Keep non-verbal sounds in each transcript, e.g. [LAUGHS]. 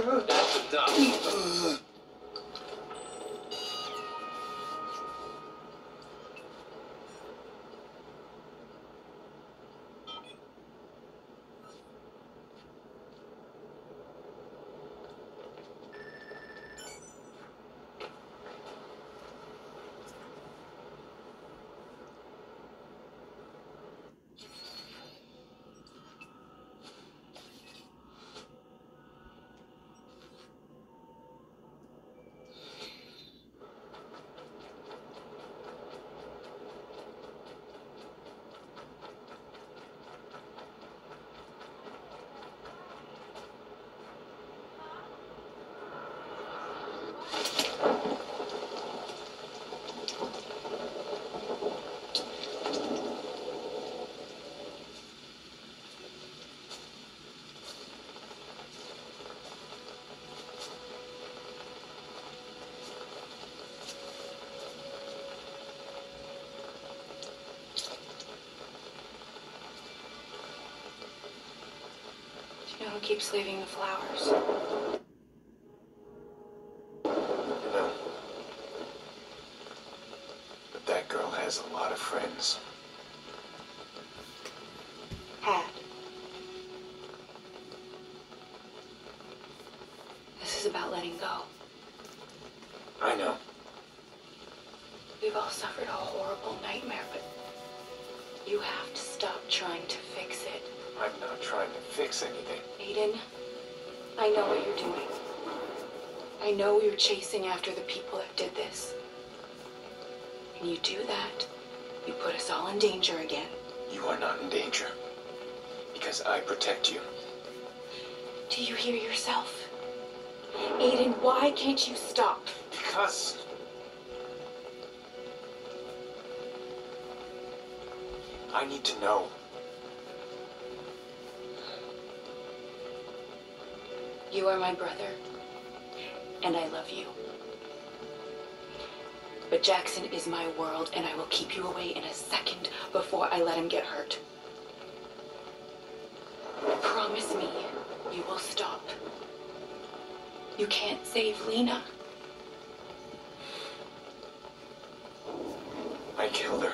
That's enough. Who keeps leaving the flowers? You know. But that girl has a lot of friends. Had. This is about letting go. I know. We've all suffered a horrible nightmare, but you have to stop trying to. I'm not trying to fix anything. Aiden, I know what you're doing. I know you're chasing after the people that did this. When you do that, you put us all in danger again. You are not in danger. Because I protect you. Do you hear yourself? Aiden, why can't you stop? Because. I need to know. You are my brother, and I love you. But Jackson is my world, and I will keep you away in a second before I let him get hurt. Promise me you will stop. You can't save Lena. I killed her.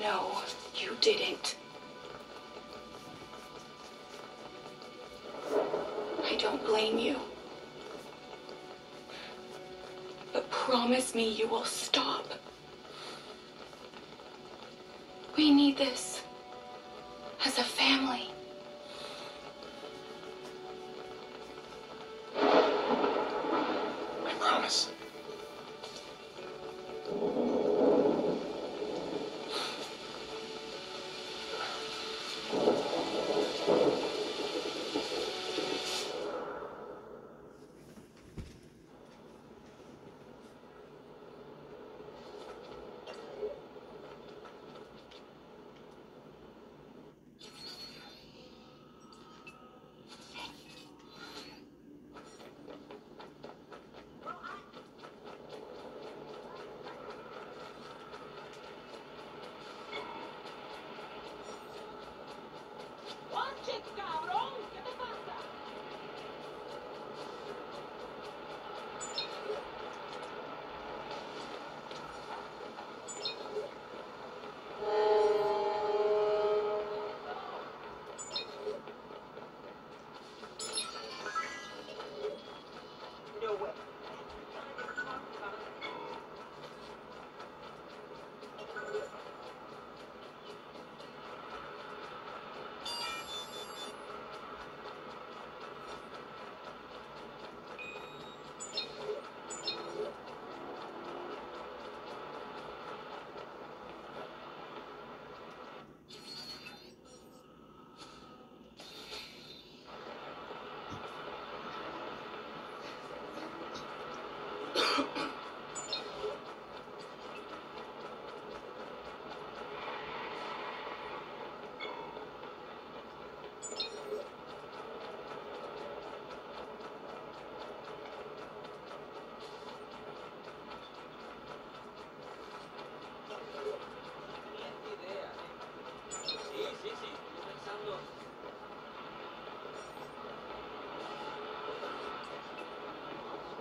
No, you didn't. I don't blame you. But promise me you will stop. We need this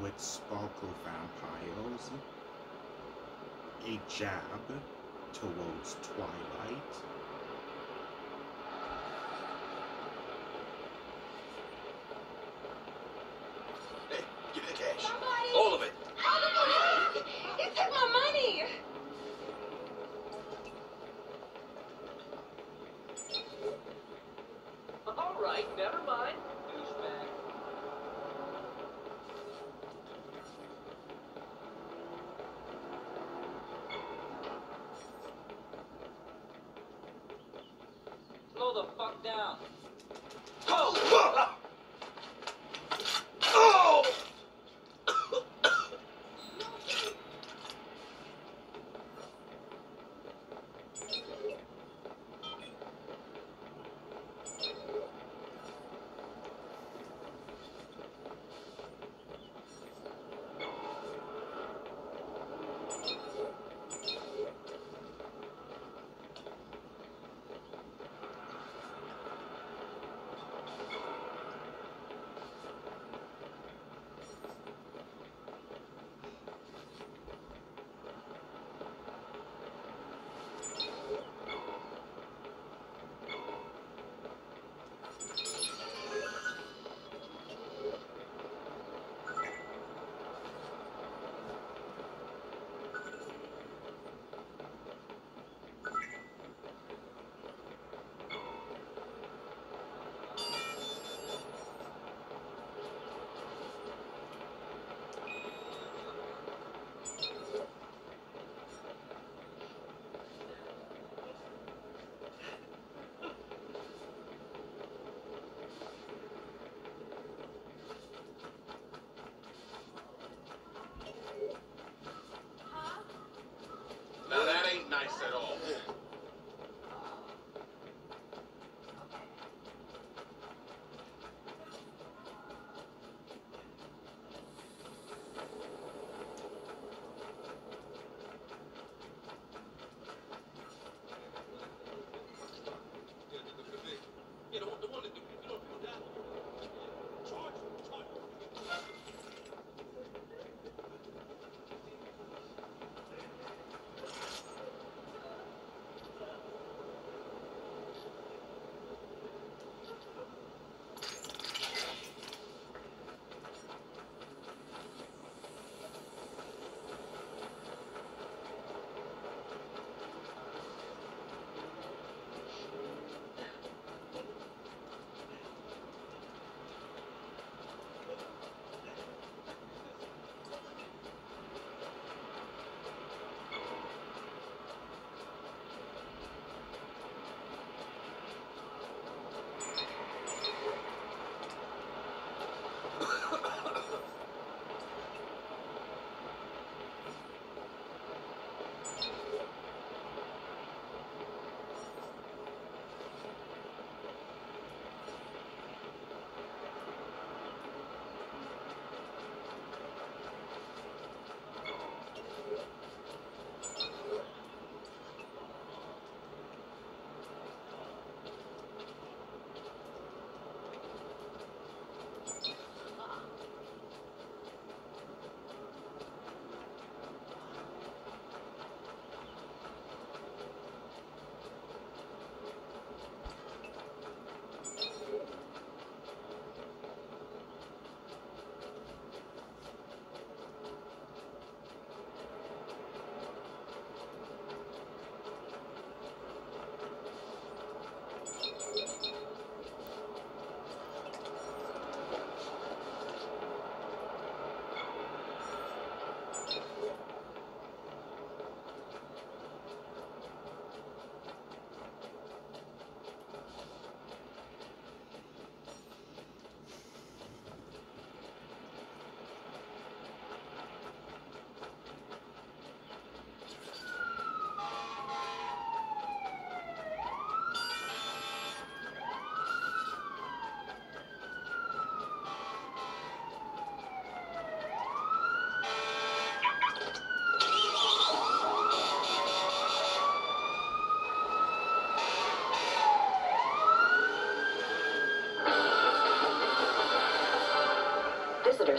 with sparkle vampires. A jab towards Twilight. Nice at all.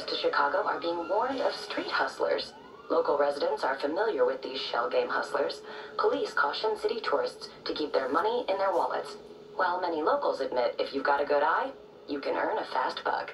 Visitors to Chicago are being warned of street hustlers. Local residents are familiar with these shell game hustlers. Police caution city tourists to keep their money in their wallets. While many locals admit if you've got a good eye, you can earn a fast buck.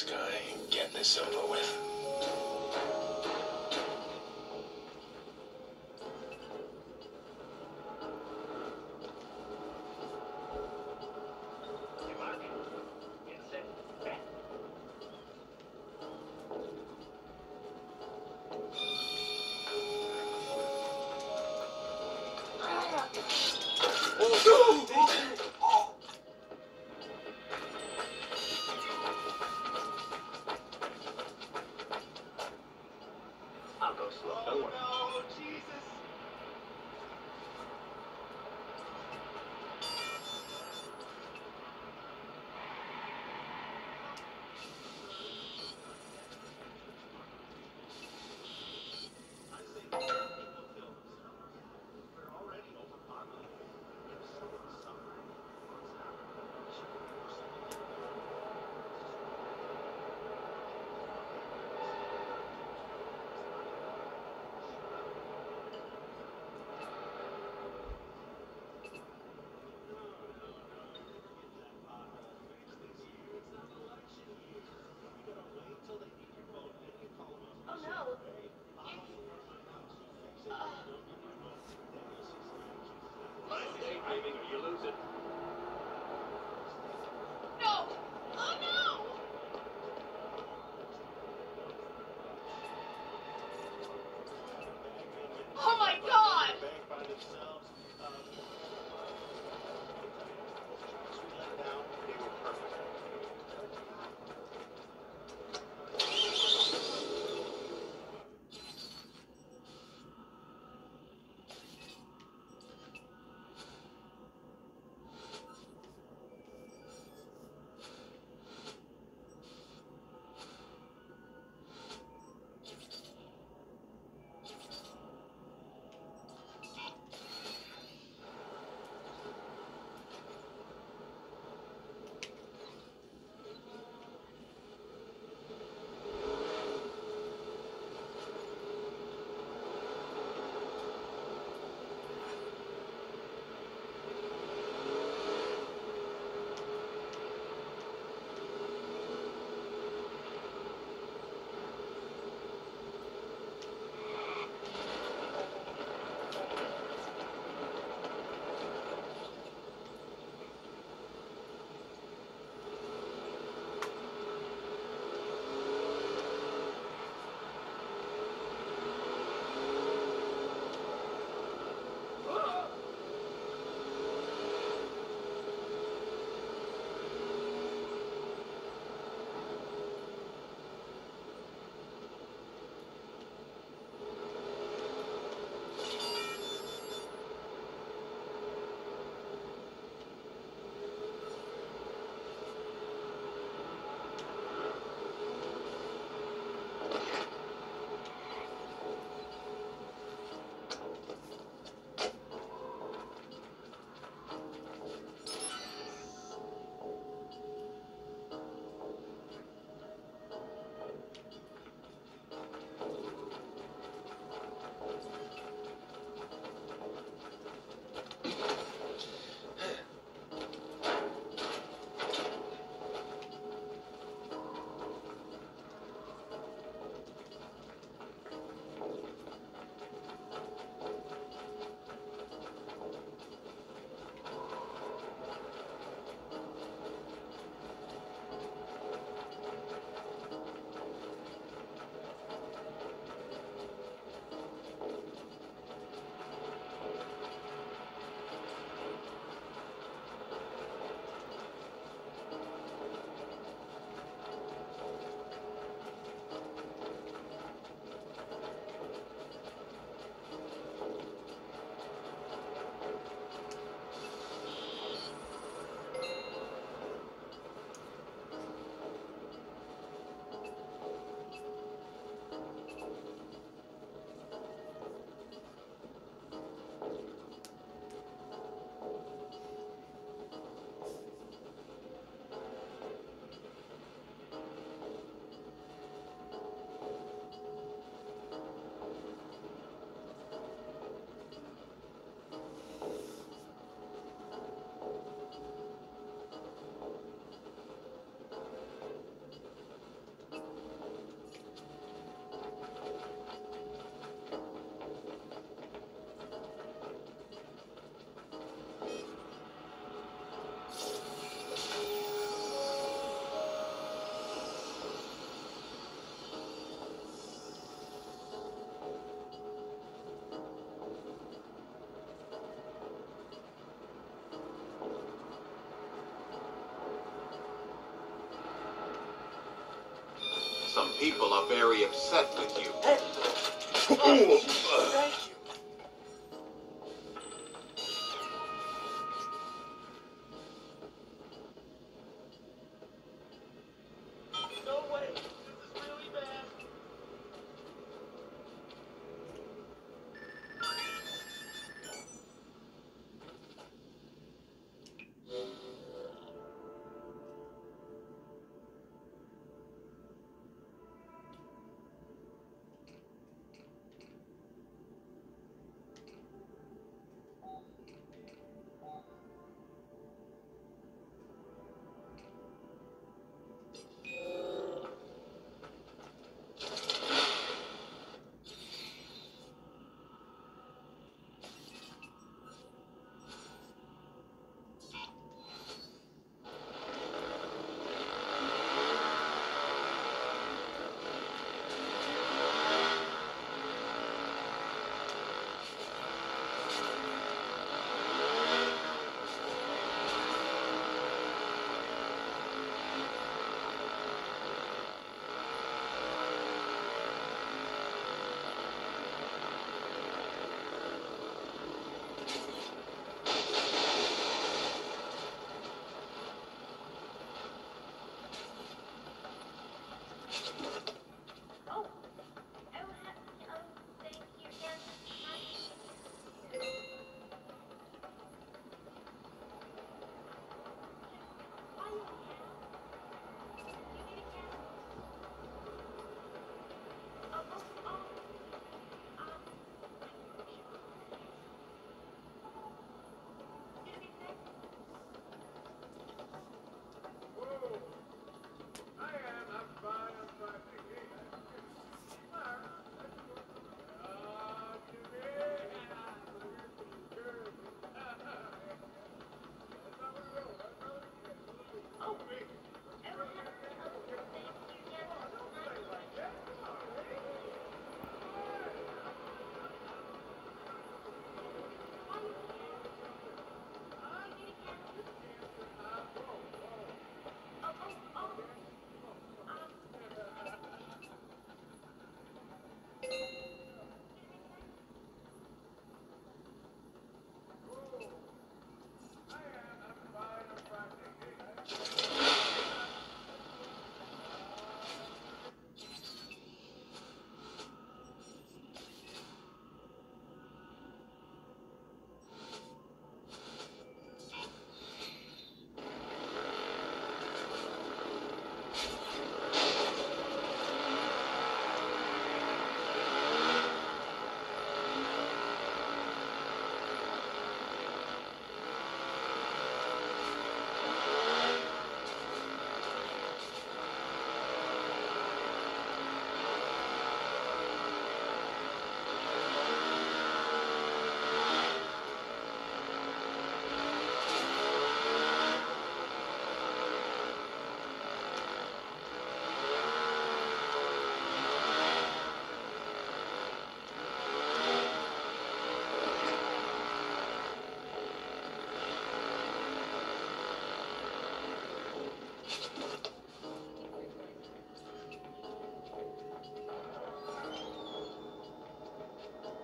Guy and get this over with. you lose it. Some people are very upset with you. [LAUGHS] Oh, oh, oh.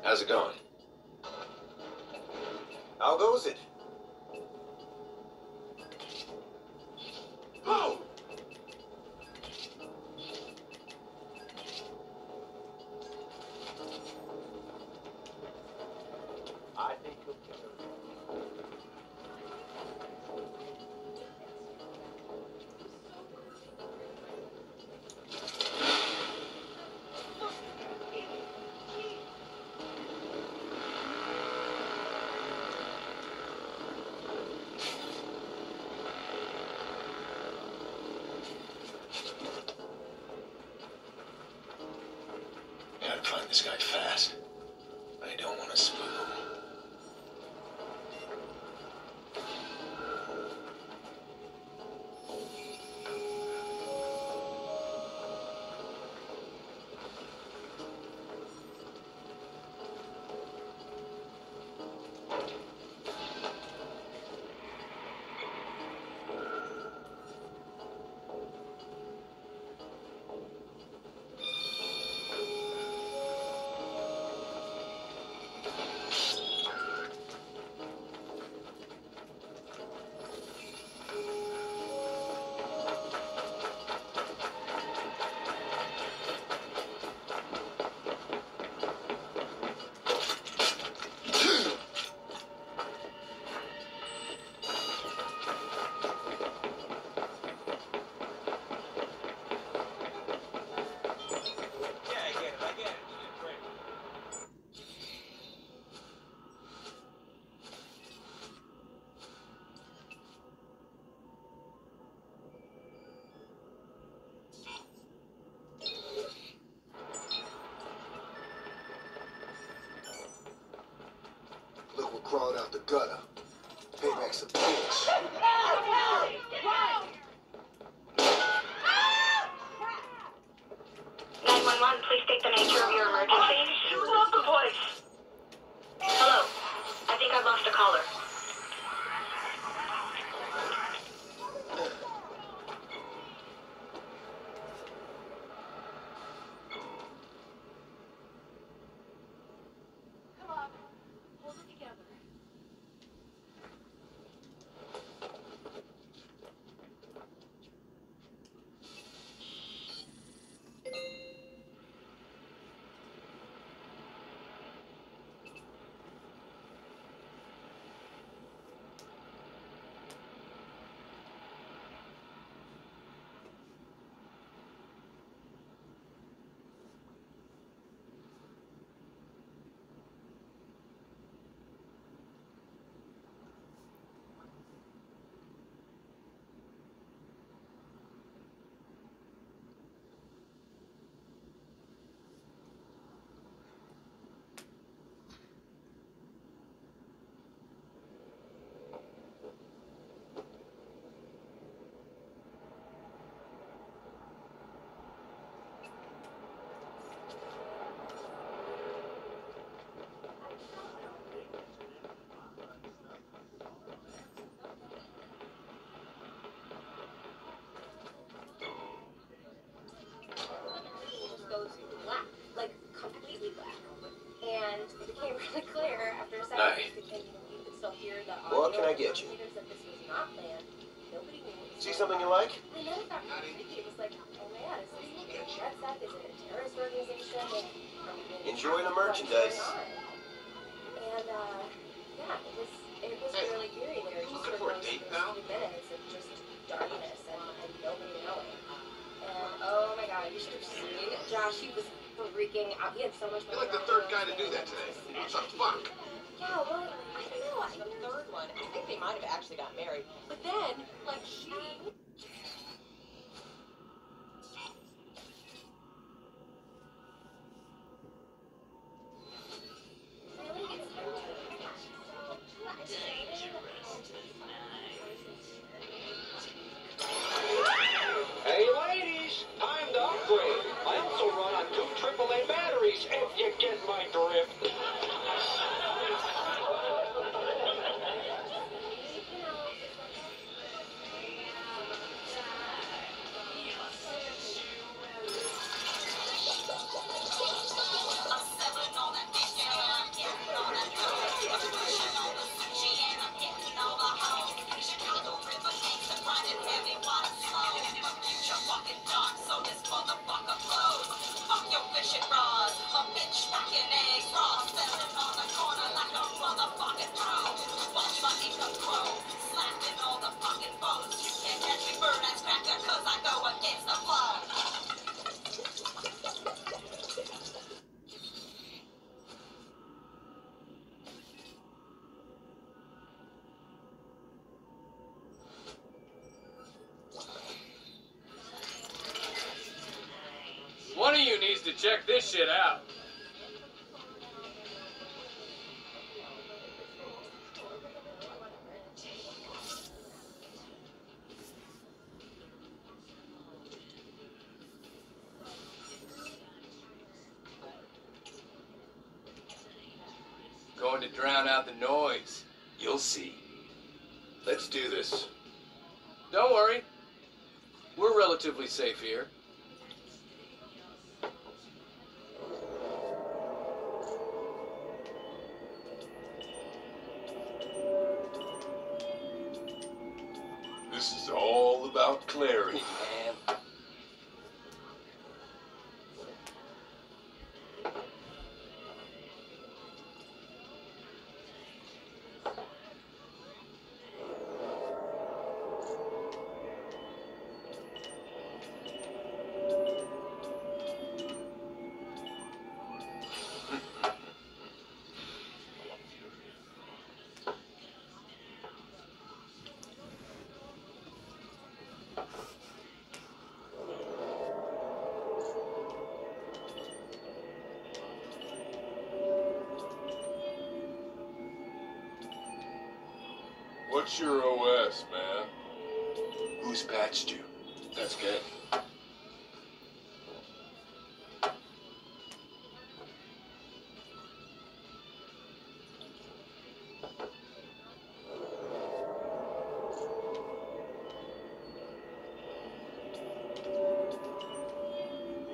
How's it going? How goes it? Oh! I think you'll get it. This guy fast. Crawled out the gutter. Payback's a bitch. And it became [LAUGHS] really clear after a Aye. because you, could still hear the What can I get you? transmitters that this was not planned. Nobody knew. See something you on. like? And then it got really. It was like, oh man, is this a red sect? Is it a terrorist organization? And, are we being Enjoy the merchandise. And uh, yeah, it was it was Hey, really eerie there. Just looking for for a those, date, those pal? few minutes of just darkness and, and nobody knowing. And oh my god, you should have seen Josh. He was freaking out. He had so much. You're like the third guy to do that today. What the fuck? Yeah, well, I don't know. I, the third one, I think they might have actually got married. But then, like, she. Drown out the noise. You'll see. Let's do this. Don't worry. We're relatively safe here. This is all about clarity. [LAUGHS] Who's patched you? That's good.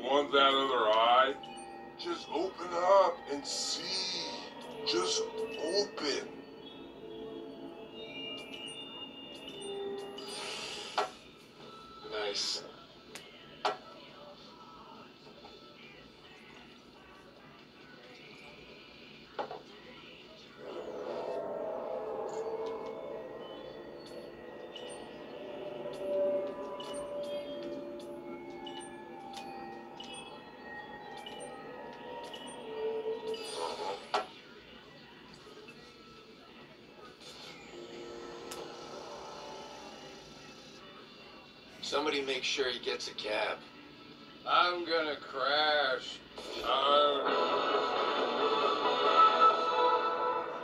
Want that other eye? Just open up and see. Just open. Nice. Somebody make sure he gets a cab. I'm gonna crash. I'm...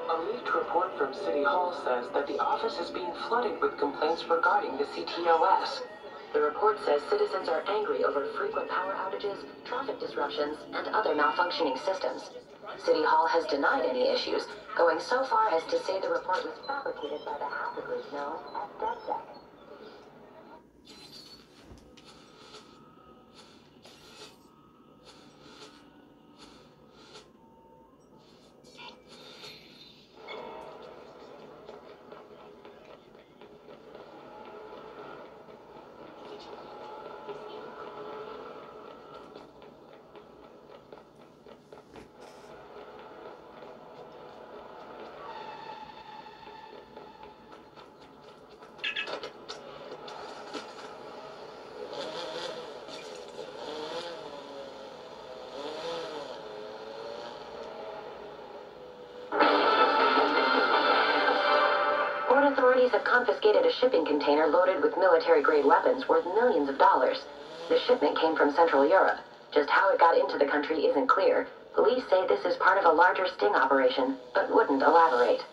A leaked report from City Hall says that the office is being flooded with complaints regarding the CTOS. The report says citizens are angry over frequent power outages, traffic disruptions, and other malfunctioning systems. City Hall has denied any issues, going so far as to say the report was fabricated by the hacker group known authorities have confiscated a shipping container loaded with military-grade weapons worth millions of dollars. The shipment came from Central Europe. Just how it got into the country isn't clear. Police say this is part of a larger sting operation, but wouldn't elaborate.